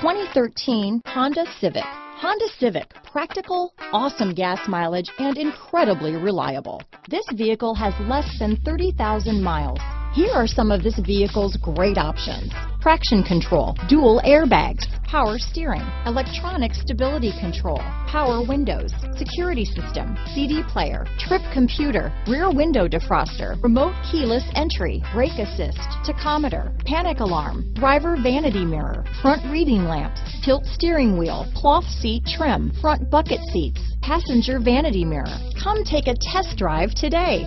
2013 Honda Civic. Honda Civic, practical, awesome gas mileage, and incredibly reliable. This vehicle has less than 30,000 miles. Here are some of this vehicle's great options. Traction control, dual airbags, power steering, electronic stability control, power windows, security system, CD player, trip computer, rear window defroster, remote keyless entry, brake assist, tachometer, panic alarm, driver vanity mirror, front reading lamps, tilt steering wheel, cloth seat trim, front bucket seats, passenger vanity mirror. Come take a test drive today.